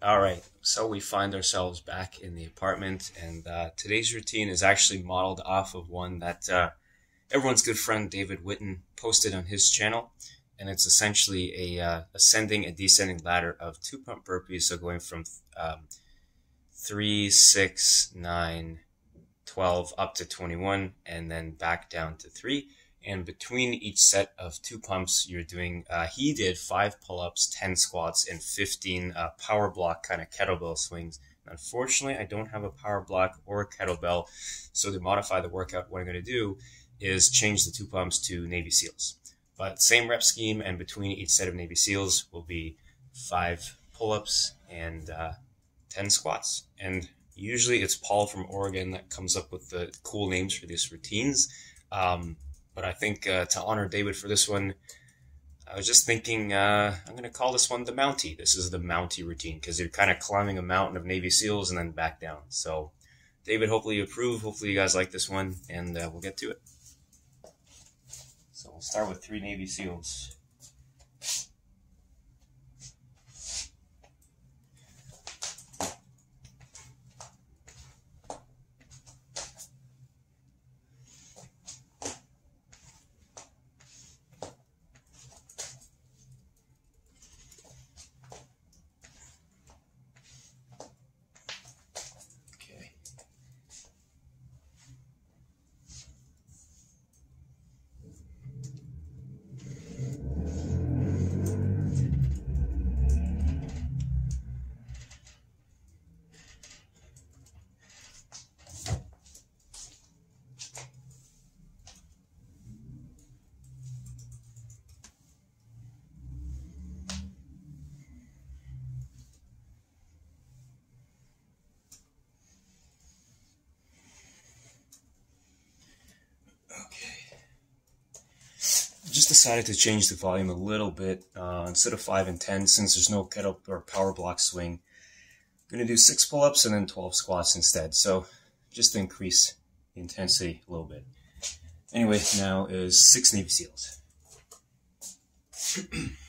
All right, so we find ourselves back in the apartment, and uh, today's routine is actually modeled off of one that uh, everyone's good friend David Whitten posted on his channel, and it's essentially a uh, ascending and descending ladder of two pump burpees, so going from um, 3, 6, 9, 12 up to 21, and then back down to 3 and between each set of two pumps you're doing uh, he did five pull-ups 10 squats and 15 uh, power block kind of kettlebell swings. Unfortunately i don't have a power block or a kettlebell so to modify the workout what i'm going to do is change the two pumps to navy seals. But same rep scheme and between each set of navy seals will be five pull-ups and uh, 10 squats. And usually it's paul from oregon that comes up with the cool names for these routines. Um, but I think uh, to honor David for this one, I was just thinking uh, I'm going to call this one the Mountie. This is the Mountie routine because you're kind of climbing a mountain of Navy SEALs and then back down. So, David, hopefully you approve. Hopefully you guys like this one, and uh, we'll get to it. So we'll start with three Navy SEALs. Decided to change the volume a little bit. Uh, instead of 5 and 10, since there's no kettle or power block swing, I'm going to do 6 pull-ups and then 12 squats instead. So just to increase the intensity a little bit. Anyway, now is 6 Navy SEALs.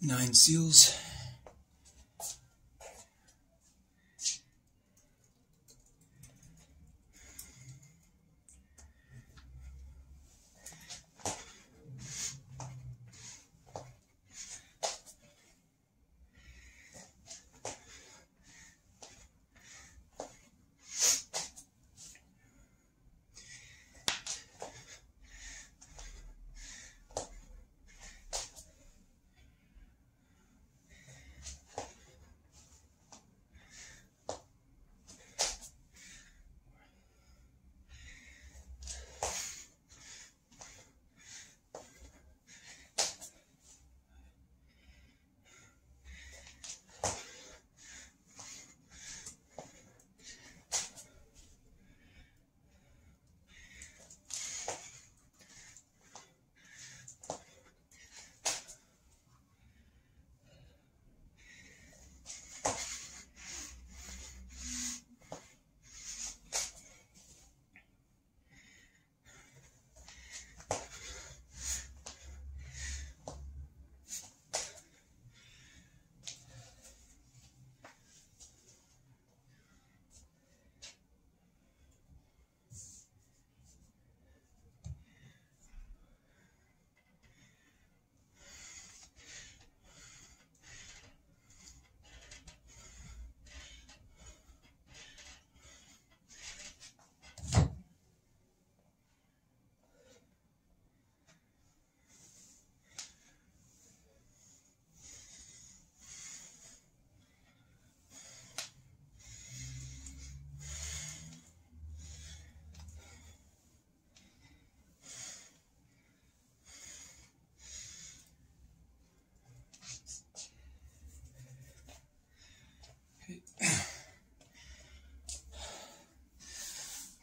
Nine seals.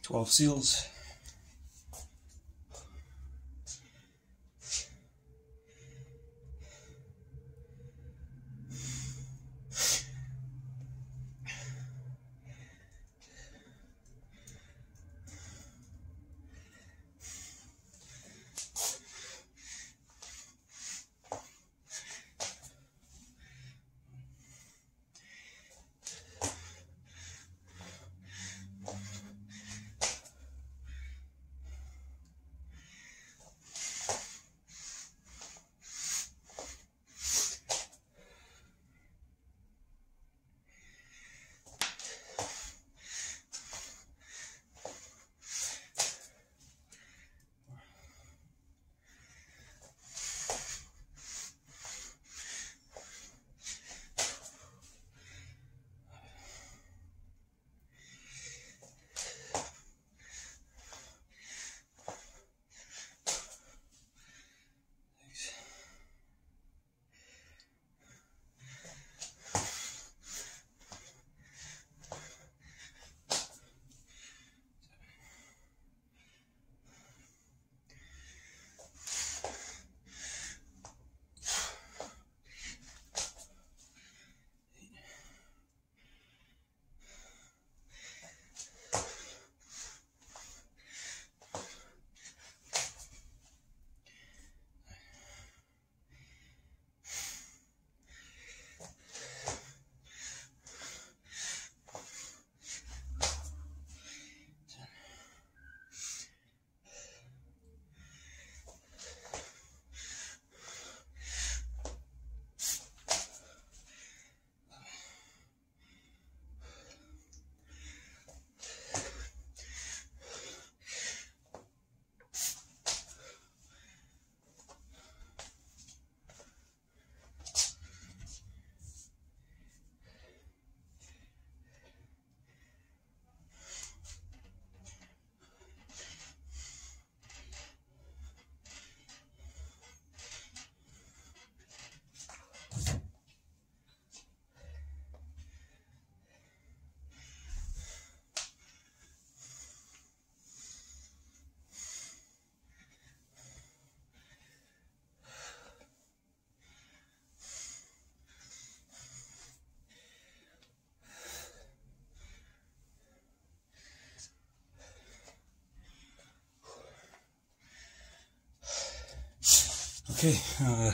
12 seals. Okay, uh,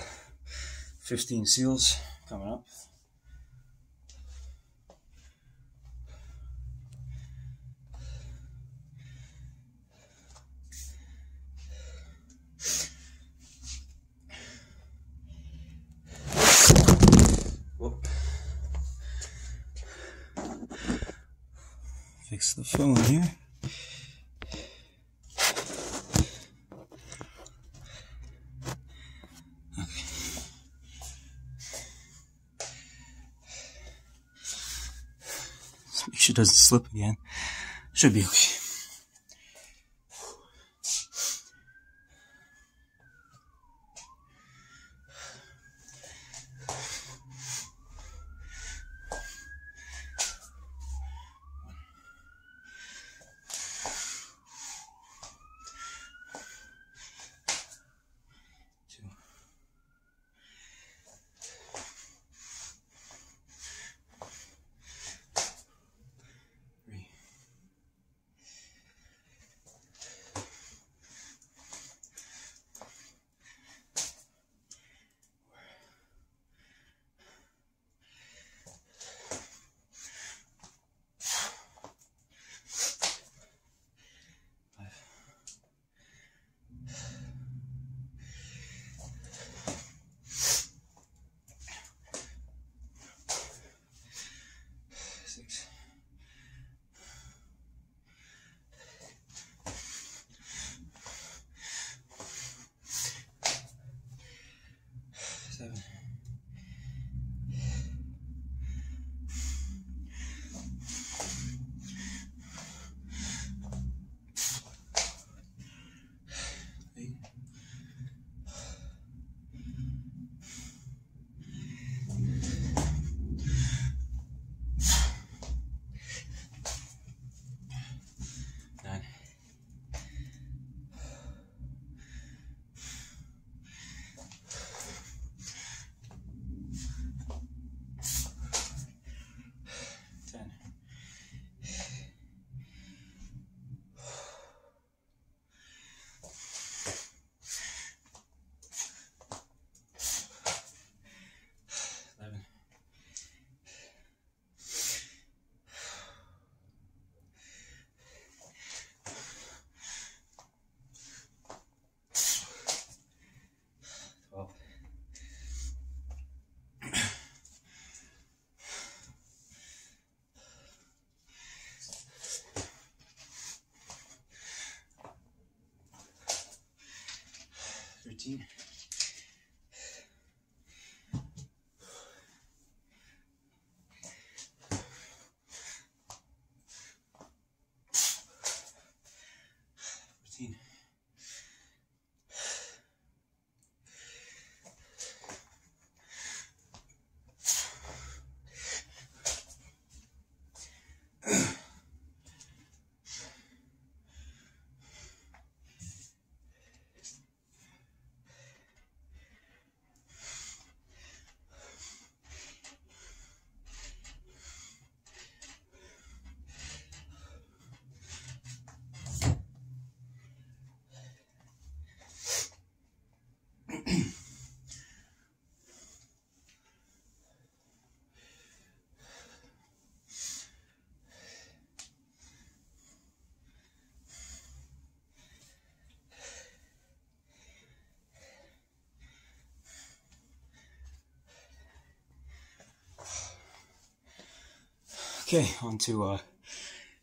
15 seals coming up. Fix the phone here. Doesn't slip again. Should be okay. 18. Okay, on to uh,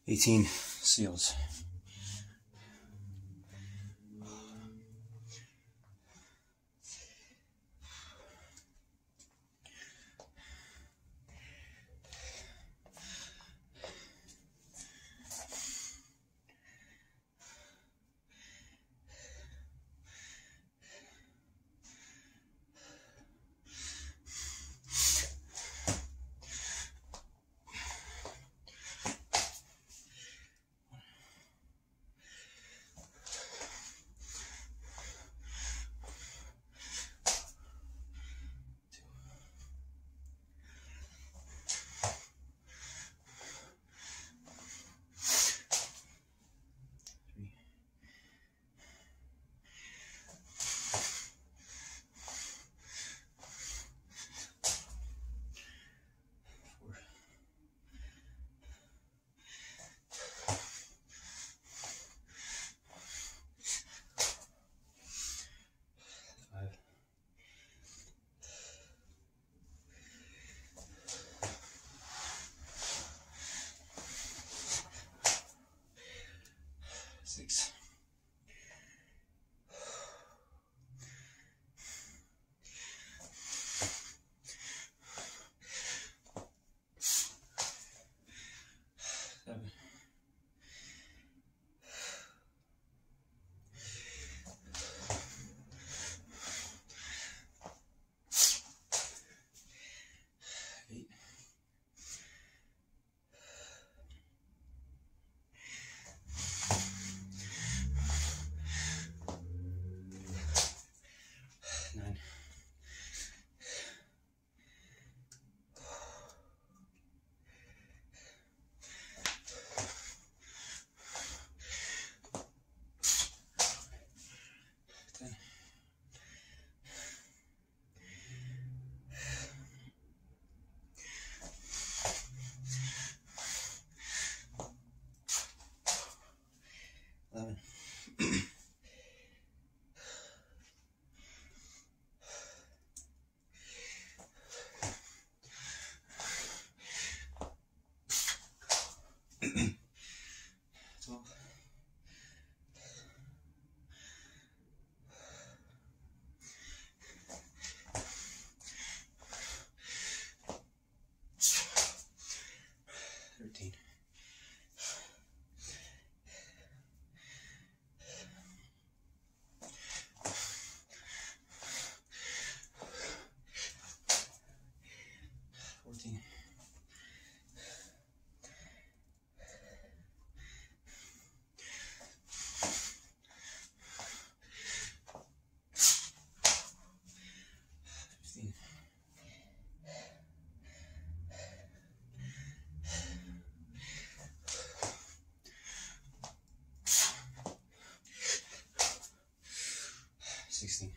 18 seals. 16.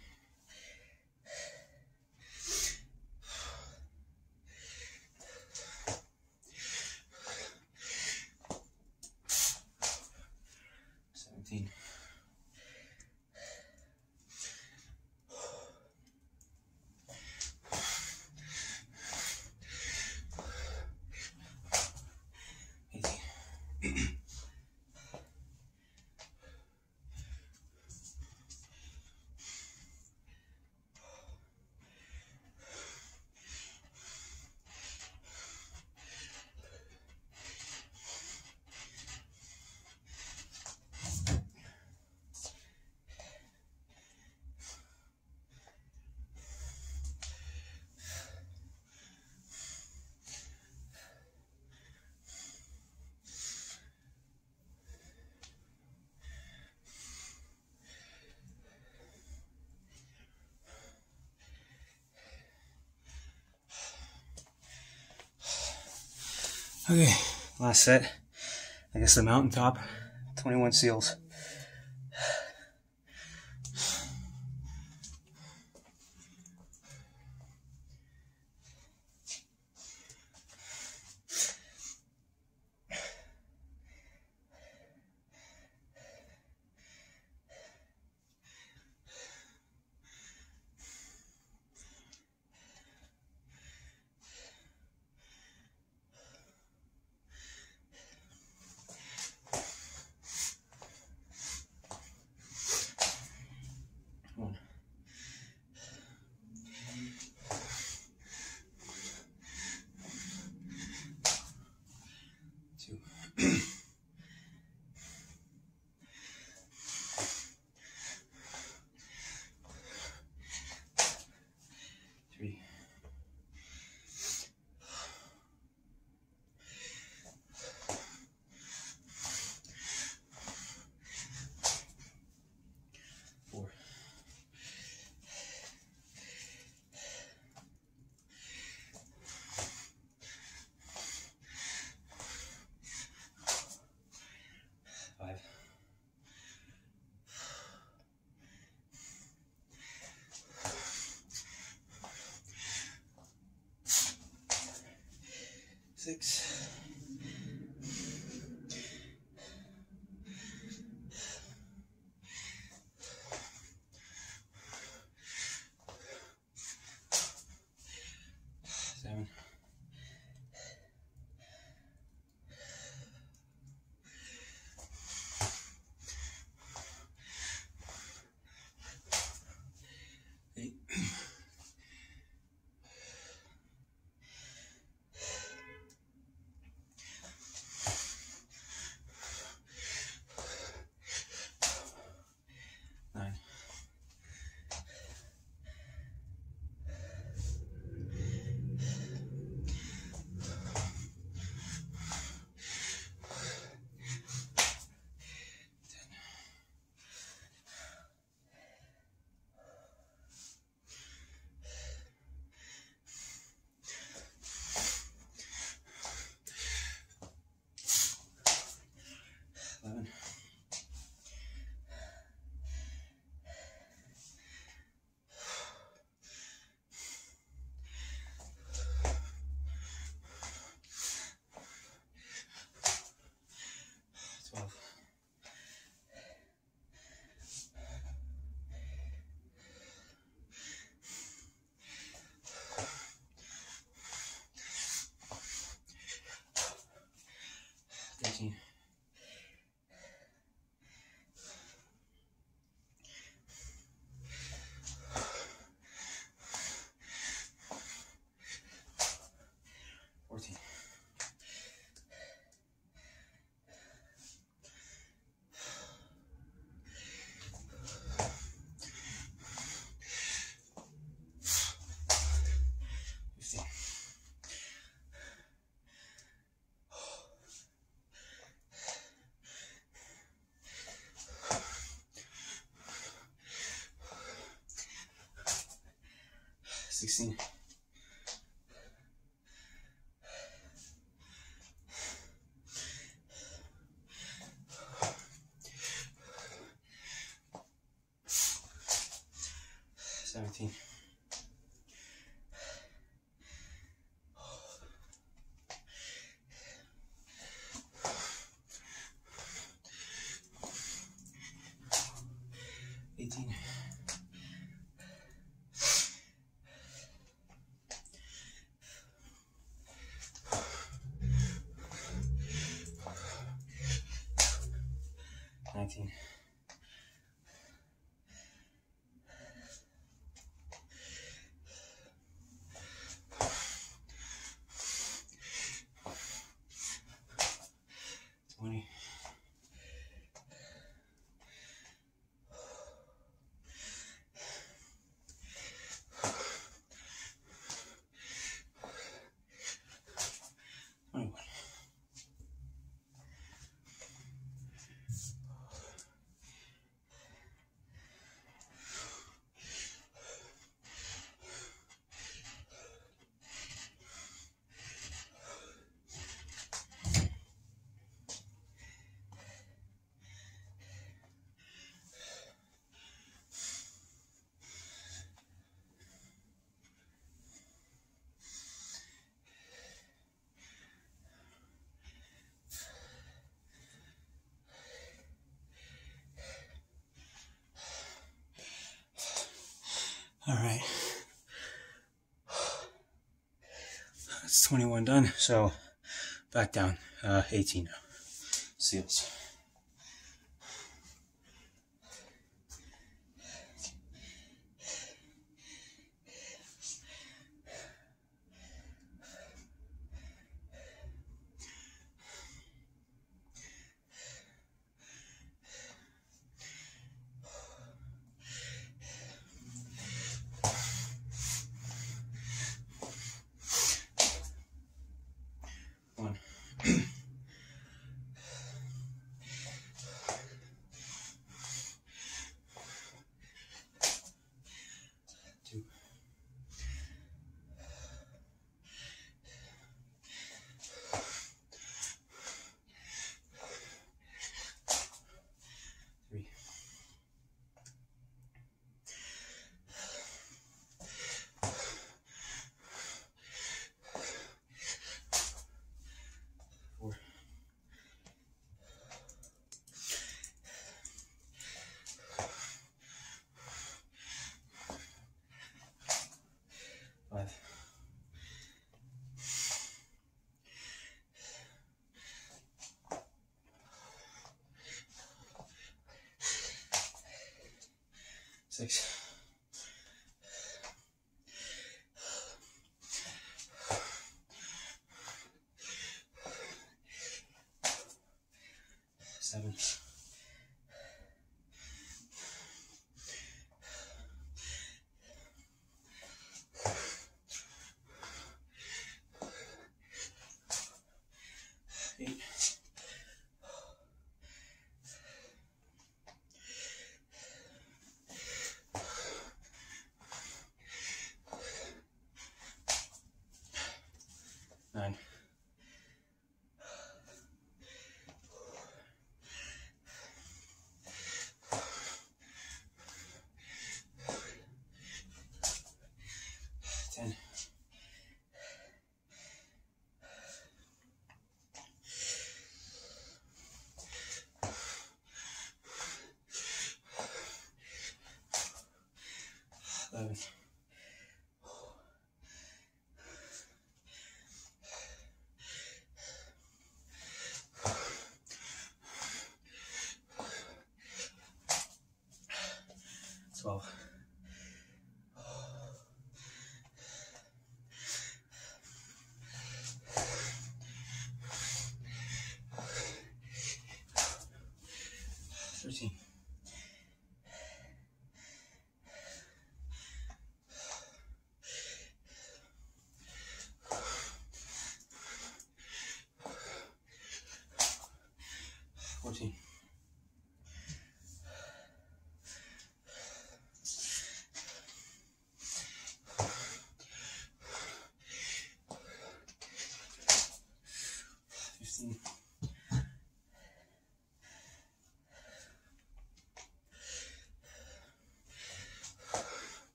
Okay, last set. I guess the mountaintop. 21 seals. Six. 16. 2019. That's 21 done. So back down, uh, 18 now. Seals. Six. 12.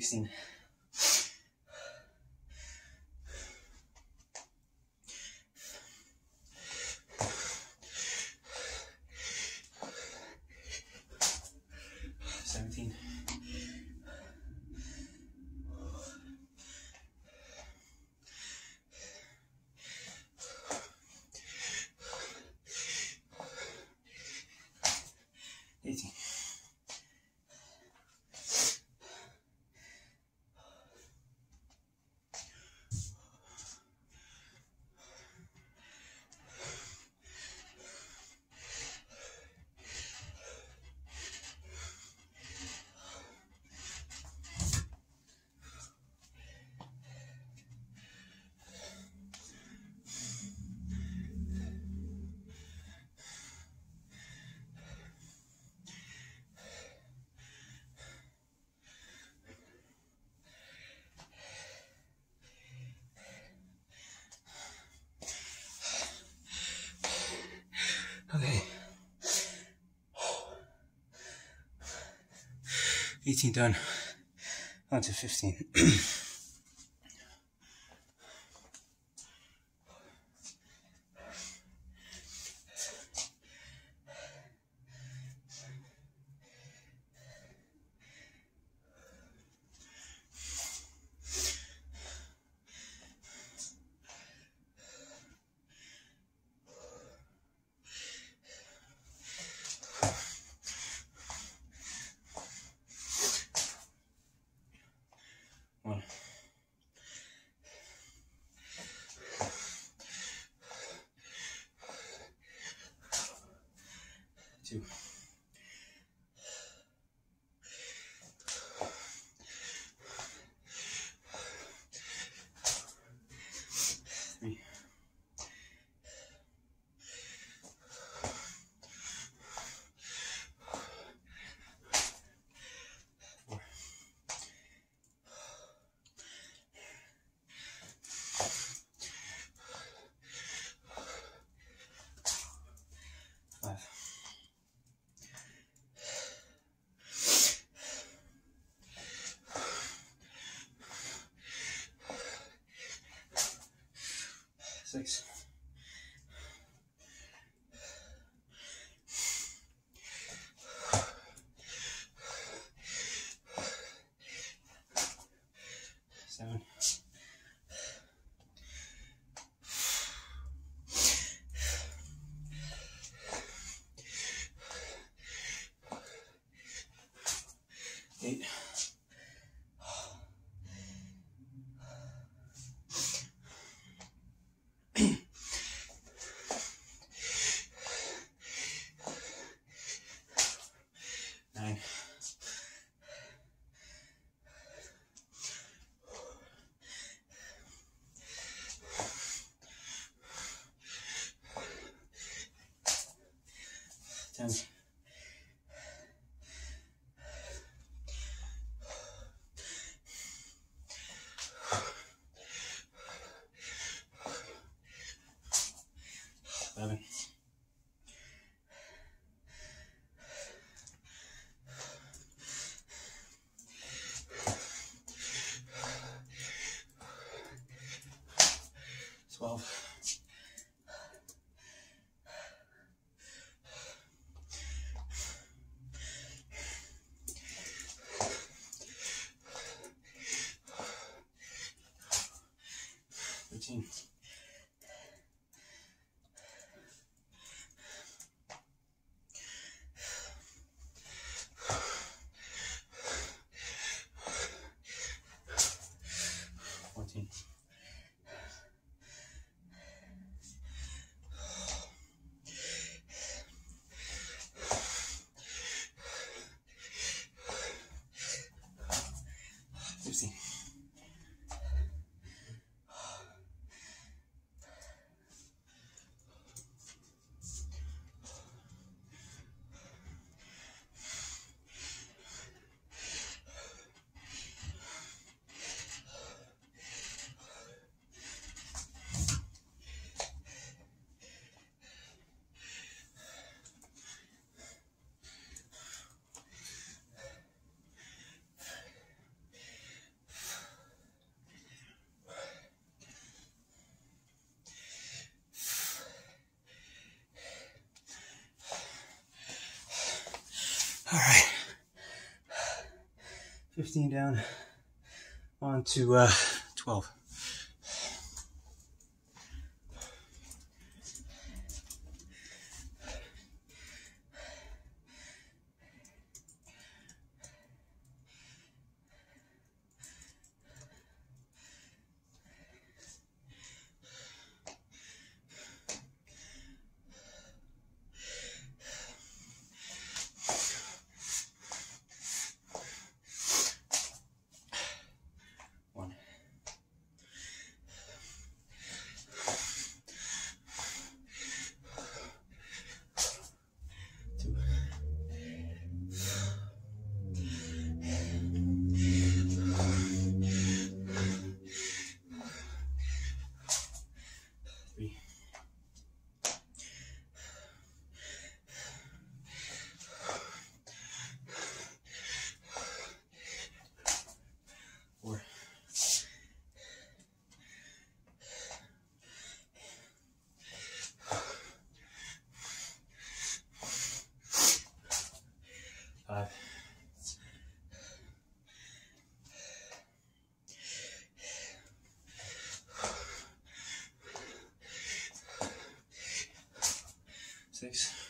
sixteen. 18 done. On to 15. six, チ。All right. 15 down. On to uh, 12. One. Two. Three. Four. Five. Six.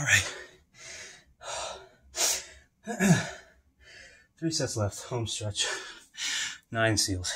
All right. Three sets left, home stretch. Nine seals.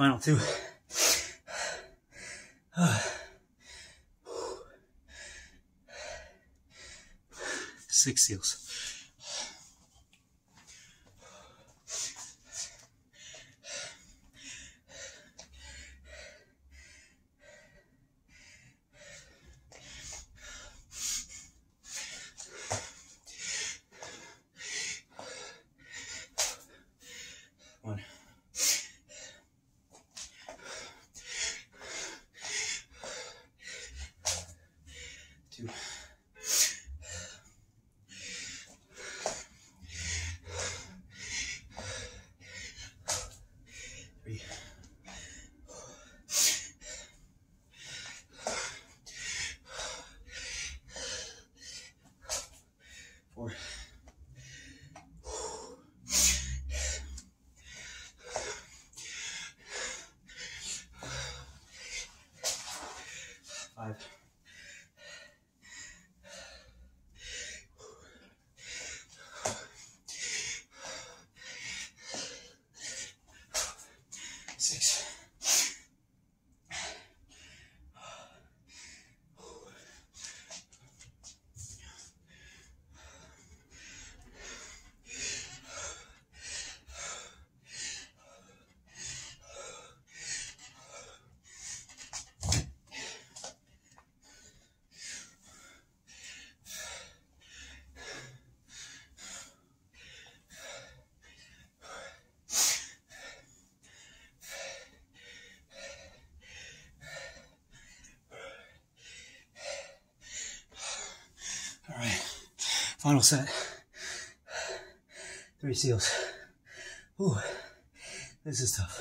Final two. Six seals. Final set. Three seals. Ooh, this is tough.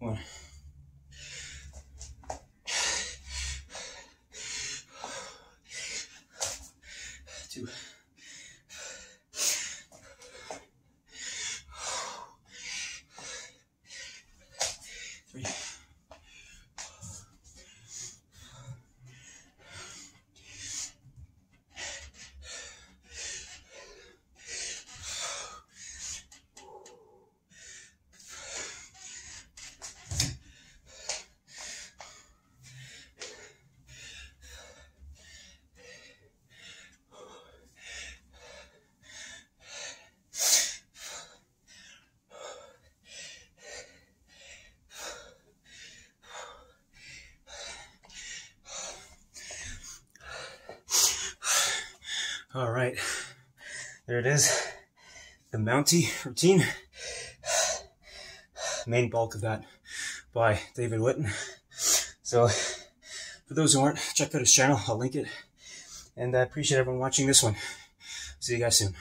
One. two. Three. All right, there it is. The Mountie routine. Main bulk of that by David Whitten. So, for those who aren't, check out his channel. I'll link it. And I appreciate everyone watching this one. See you guys soon.